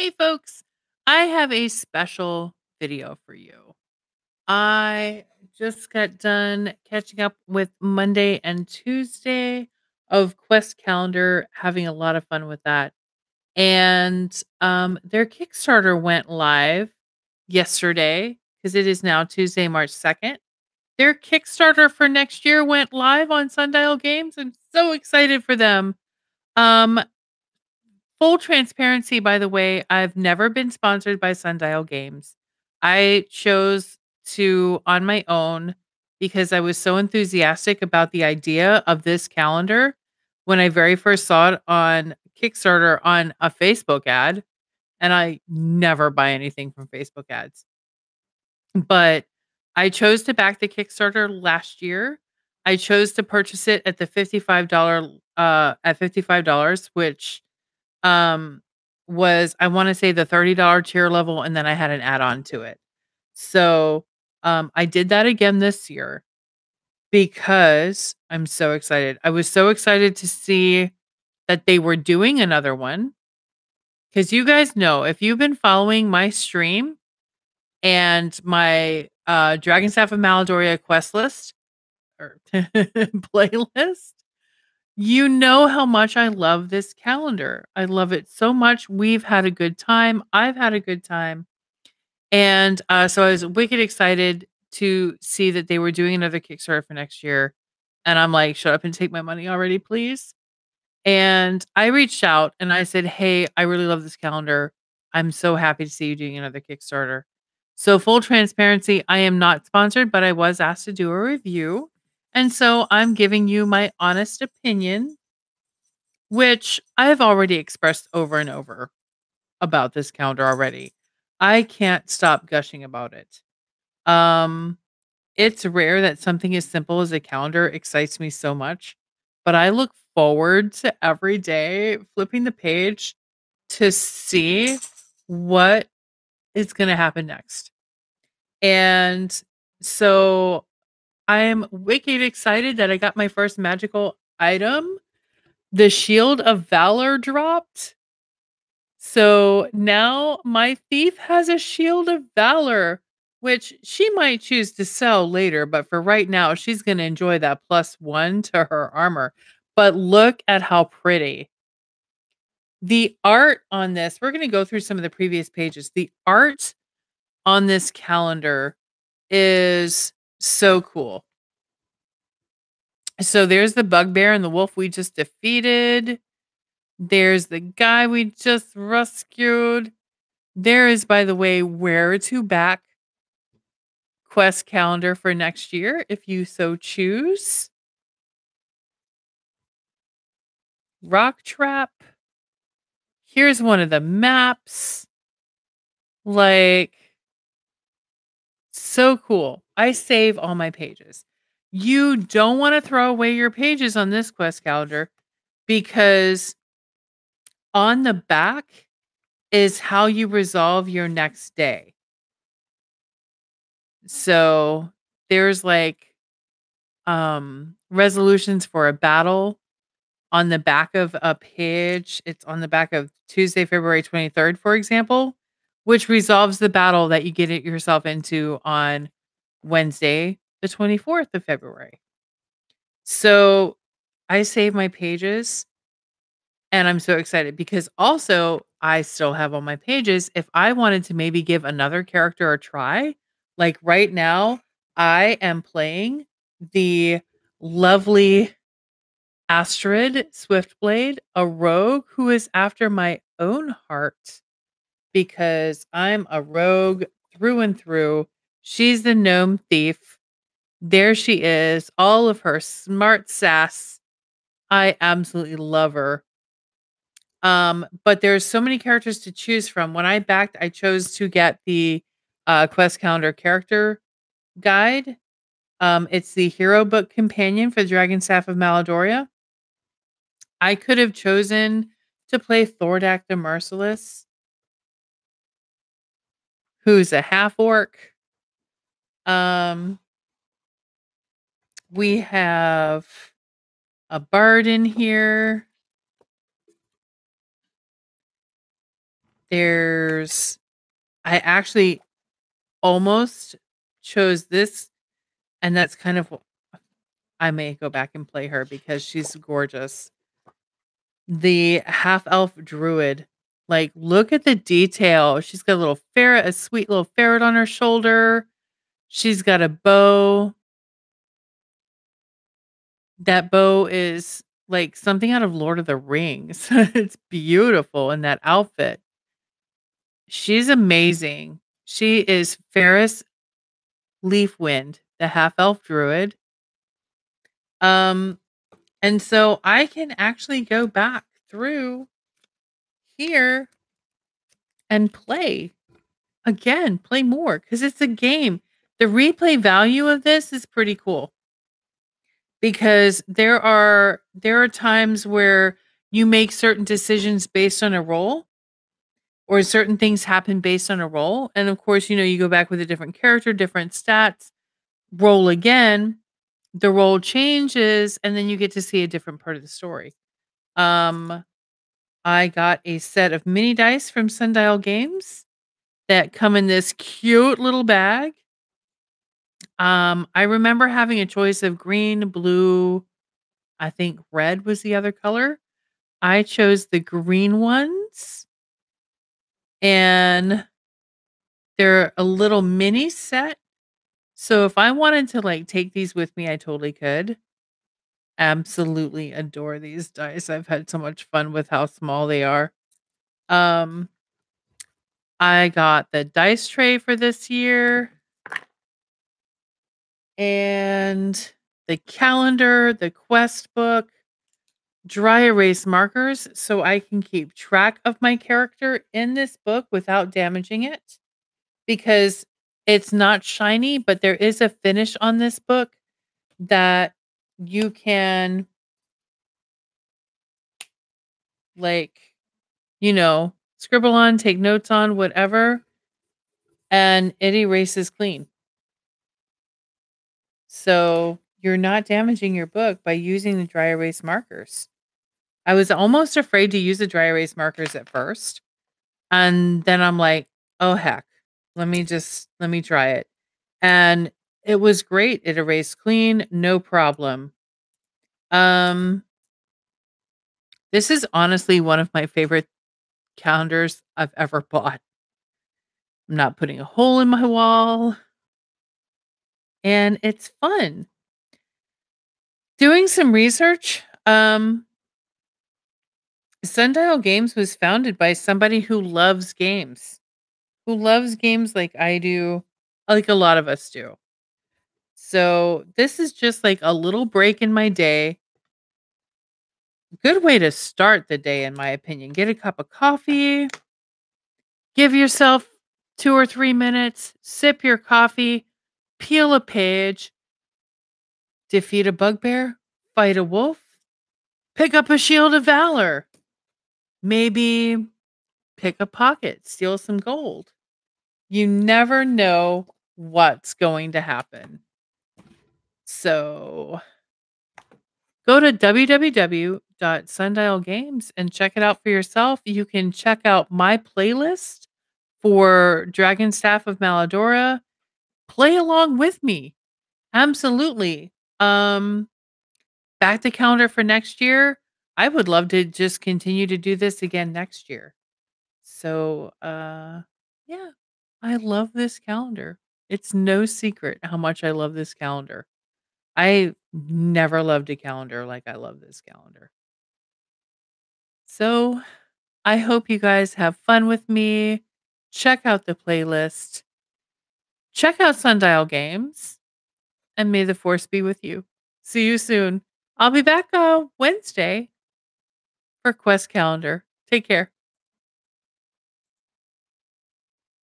Hey, folks, I have a special video for you. I just got done catching up with Monday and Tuesday of Quest Calendar, having a lot of fun with that. And um, their Kickstarter went live yesterday because it is now Tuesday, March 2nd. Their Kickstarter for next year went live on Sundial Games. I'm so excited for them. Um, Full transparency, by the way, I've never been sponsored by Sundial Games. I chose to on my own because I was so enthusiastic about the idea of this calendar when I very first saw it on Kickstarter on a Facebook ad. And I never buy anything from Facebook ads. But I chose to back the Kickstarter last year. I chose to purchase it at the $55 uh at $55, which um, was I wanna say the $30 tier level, and then I had an add-on to it. So, um, I did that again this year because I'm so excited. I was so excited to see that they were doing another one. Because you guys know, if you've been following my stream and my, uh, Dragon Staff of Maladoria quest list or playlist you know how much I love this calendar. I love it so much. We've had a good time. I've had a good time. And uh, so I was wicked excited to see that they were doing another Kickstarter for next year. And I'm like, shut up and take my money already, please. And I reached out and I said, Hey, I really love this calendar. I'm so happy to see you doing another Kickstarter. So, full transparency, I am not sponsored, but I was asked to do a review. And so I'm giving you my honest opinion, which I've already expressed over and over about this calendar already. I can't stop gushing about it. Um, it's rare that something as simple as a calendar excites me so much, but I look forward to every day flipping the page to see what is going to happen next. And so I'm wicked excited that I got my first magical item. The Shield of Valor dropped. So now my thief has a Shield of Valor, which she might choose to sell later, but for right now, she's going to enjoy that plus one to her armor. But look at how pretty. The art on this, we're going to go through some of the previous pages. The art on this calendar is so cool. So there's the bugbear and the wolf we just defeated. There's the guy we just rescued. There is, by the way, where to back quest calendar for next year if you so choose. Rock Trap. Here's one of the maps. Like, so cool. I save all my pages. You don't want to throw away your pages on this quest calendar because on the back is how you resolve your next day. So there's like um resolutions for a battle on the back of a page. It's on the back of Tuesday, February 23rd, for example, which resolves the battle that you get it yourself into on Wednesday, the 24th of February. So I save my pages and I'm so excited because also I still have all my pages. If I wanted to maybe give another character a try, like right now, I am playing the lovely Astrid Swiftblade, a rogue who is after my own heart because I'm a rogue through and through. She's the gnome thief. There she is, all of her smart sass. I absolutely love her. Um, but there's so many characters to choose from. When I backed, I chose to get the uh, quest calendar character guide. Um, it's the hero book companion for the Dragon Staff of Maladoria. I could have chosen to play Thordak the Merciless, who's a half orc. Um, we have a bard in here. there's I actually almost chose this, and that's kind of I may go back and play her because she's gorgeous. The half elf druid. Like, look at the detail. She's got a little ferret, a sweet little ferret on her shoulder. She's got a bow. That bow is like something out of Lord of the Rings. it's beautiful in that outfit. She's amazing. She is Ferris Leafwind, the half elf druid. Um, and so I can actually go back through here and play. Again, play more because it's a game. The replay value of this is pretty cool. Because there are there are times where you make certain decisions based on a role or certain things happen based on a role and of course you know you go back with a different character different stats roll again the role changes and then you get to see a different part of the story. Um i got a set of mini dice from sundial games that come in this cute little bag um, I remember having a choice of green, blue, I think red was the other color. I chose the green ones. And they're a little mini set. So if I wanted to like take these with me, I totally could. Absolutely adore these dice. I've had so much fun with how small they are. Um I got the dice tray for this year and the calendar, the quest book, dry erase markers so I can keep track of my character in this book without damaging it because it's not shiny, but there is a finish on this book that you can like you know scribble on take notes on whatever and it erases clean so you're not damaging your book by using the dry erase markers. I was almost afraid to use the dry erase markers at first. And then I'm like, oh heck, let me just let me try it. And it was great. It erased clean, no problem. Um this is honestly one of my favorite calendars I've ever bought. I'm not putting a hole in my wall and it's fun. Doing some research, um Sundial Games was founded by somebody who loves games, who loves games like I do, like a lot of us do. So, this is just like a little break in my day. Good way to start the day, in my opinion. Get a cup of coffee, give yourself two or three minutes, sip your coffee, peel a page, defeat a bugbear, fight a wolf, pick up a shield of valor, maybe pick a pocket, steal some gold. You never know what's going to happen. So go to www.sundialgames and check it out for yourself. You can check out my playlist for Dragon Staff of Maladora play along with me. Absolutely. Um back the calendar for next year. I would love to just continue to do this again next year. So, uh yeah, I love this calendar. It's no secret how much I love this calendar. I never loved a calendar like I love this calendar. So, I hope you guys have fun with me. Check out the playlist. Check out Sundial Games, and may the force be with you. See you soon. I'll be back uh, Wednesday for Quest Calendar. Take care.